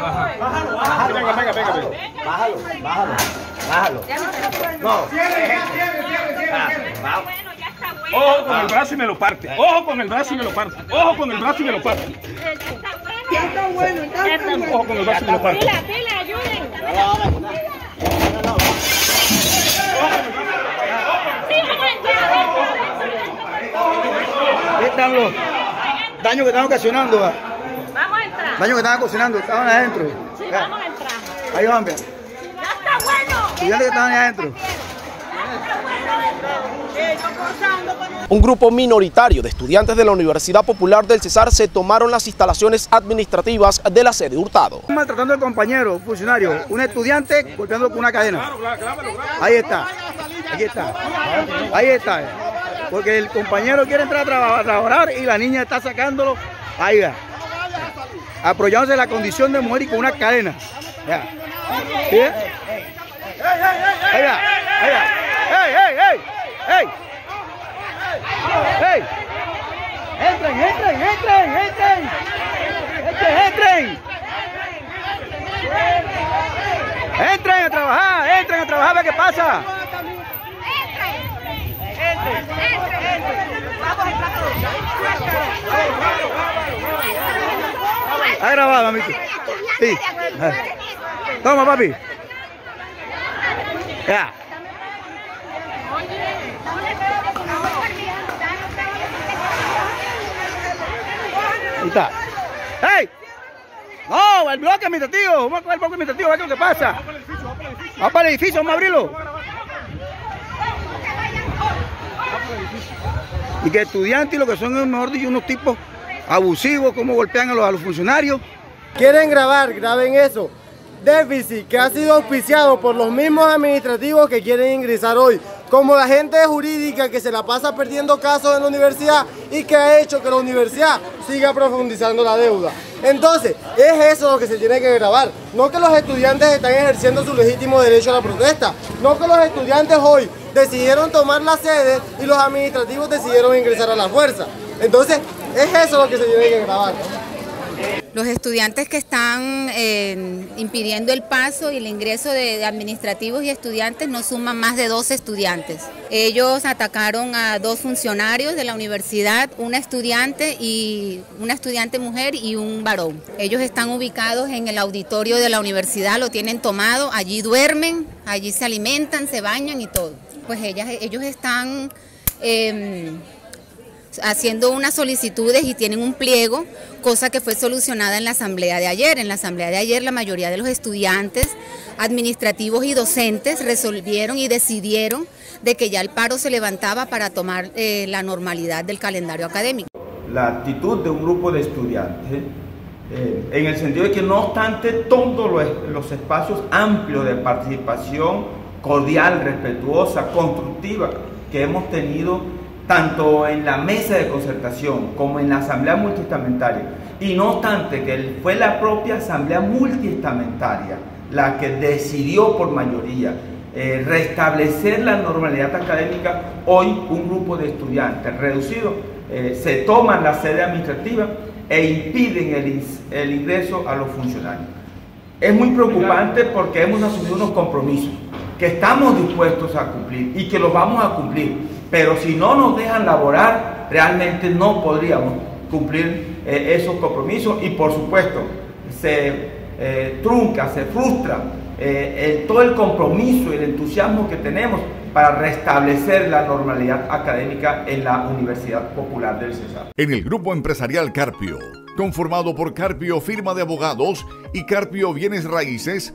Bájalo, bájalo. Venga, venga, venga, venga. Bájalo, bájalo. Bájalo. No. Ah, Ojo con el brazo y me lo parte. Ojo con el brazo y me lo parte. Ojo con el brazo y me lo parte. Ya está bueno, está bueno. Ojo con el brazo y me lo parte. Pila, pila, ayuden. Están los daños que están ocasionando. Que están ocasionando. Estaban adentro. Sí, vamos a entrar. Ahí van, vean. Ya está bueno. Estudiantes que estaban ahí adentro. Un grupo minoritario de estudiantes de la Universidad Popular del Cesar se tomaron las instalaciones administrativas de la sede Hurtado. Maltratando al compañero, funcionario, un estudiante golpeando con una cadena. Ahí está. Ahí está. Ahí está. Porque el compañero quiere entrar a trabajar y la niña está sacándolo. Ahí va. Apoyándose la condición de mujer y con una cadena. ¿Sí? ¡Ey, ey, ey! ¡Ey! ¡Entren, entren, entren, entren! ¡Entren, entren! ¡Entren a trabajar! ¡Entren a trabajar! ¿Qué pasa? ¿Ha grabado, mamito? Sí. Toma, papi. Ya. Ahí está. ¡Ey! No, el bloque administrativo. Vamos a coger el bloque administrativo, a ver qué es lo que pasa. Vamos para el edificio, vamos a abrirlo. Y que estudiantes y lo que son, mejor dicho, unos tipos abusivos, como golpean a los, a los funcionarios. quieren grabar, graben eso. Déficit que ha sido auspiciado por los mismos administrativos que quieren ingresar hoy, como la gente jurídica que se la pasa perdiendo casos en la universidad y que ha hecho que la universidad siga profundizando la deuda. Entonces, es eso lo que se tiene que grabar, no que los estudiantes están ejerciendo su legítimo derecho a la protesta, no que los estudiantes hoy decidieron tomar la sede y los administrativos decidieron ingresar a la fuerza. Entonces, es eso lo que se tiene que grabar. Los estudiantes que están eh, impidiendo el paso y el ingreso de, administrativos y estudiantes no suman más de 12 estudiantes. Ellos atacaron a dos funcionarios de la universidad, una estudiante y una estudiante mujer y un varón. Ellos están ubicados en el auditorio de la universidad, lo tienen tomado, allí duermen, allí se alimentan, se bañan y todo. Pues ellas, ellos están eh, haciendo unas solicitudes y tienen un pliego, cosa que fue solucionada en la asamblea de ayer. En la asamblea de ayer la mayoría de los estudiantes, administrativos y docentes resolvieron y decidieron de que ya el paro se levantaba para tomar eh, la normalidad del calendario académico. la actitud de un grupo de estudiantes, eh, en el sentido de que no obstante todos los, los espacios amplios de participación cordial, respetuosa, constructiva que hemos tenido tanto en la mesa de concertación como en la asamblea multiestamentaria, y no obstante que fue la propia asamblea multiestamentaria la que decidió por mayoría eh, restablecer la normalidad académica, hoy un grupo de estudiantes reducido eh, se toman la sede administrativa e impiden el ingreso a los funcionarios. Es muy preocupante porque hemos asumido unos compromisos que estamos dispuestos a cumplir y que los vamos a cumplir, pero si no nos dejan laborar, realmente no podríamos cumplir eh, esos compromisos y por supuesto se eh, trunca, se frustra eh, todo el compromiso y el entusiasmo que tenemos para restablecer la normalidad académica en la Universidad Popular del Cesar. En el grupo empresarial Carpio, conformado por Carpio Firma de Abogados y Carpio Bienes Raíces,